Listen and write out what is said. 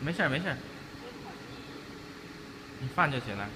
没事儿没事儿，你放就行了。